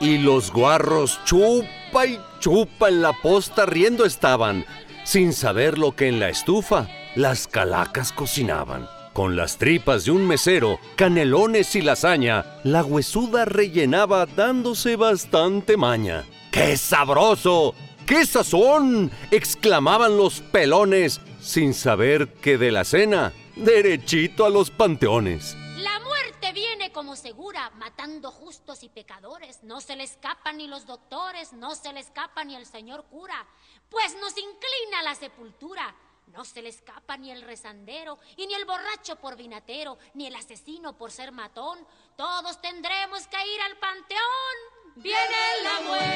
Y los guarros chupa y chupa en la posta riendo estaban, sin saber lo que en la estufa las calacas cocinaban. Con las tripas de un mesero, canelones y lasaña, la huesuda rellenaba dándose bastante maña. ¡Qué sabroso! ¡Qué sazón! exclamaban los pelones, sin saber que de la cena, derechito a los panteones. Muerte viene como segura, matando justos y pecadores. No se le escapan ni los doctores, no se le escapa ni el señor cura, pues nos inclina la sepultura. No se le escapa ni el rezandero, y ni el borracho por vinatero, ni el asesino por ser matón. Todos tendremos que ir al panteón. Viene la muerte